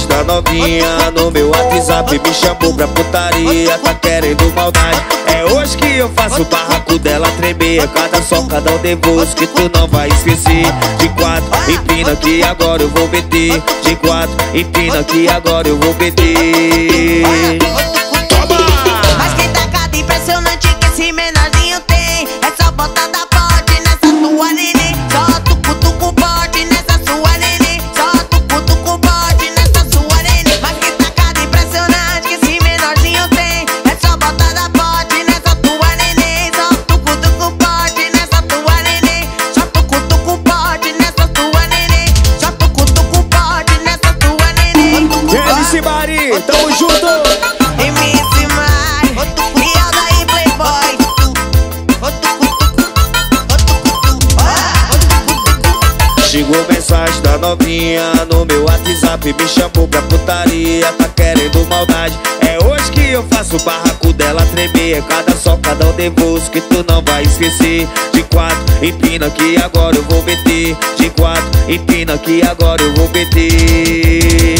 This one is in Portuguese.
da novinha no meu WhatsApp Me chamou pra putaria, tá querendo maldade. É hoje que eu faço o barraco dela tremer Cada só, cada um devoso que tu não vai esquecer. De quatro, empina que agora eu vou meter. De quatro, empina que agora eu vou meter. Mas que tacada impressionante Tamo junto! MC Mari E Aldair Playboy Chegou mensagem da novinha no meu WhatsApp Me chamou pra putaria, tá querendo maldade. É hoje que eu faço o barraco dela tremer Cada só, cada um devoso que tu não vai esquecer. De quatro, empina que agora eu vou meter. De quatro, empina que agora eu vou meter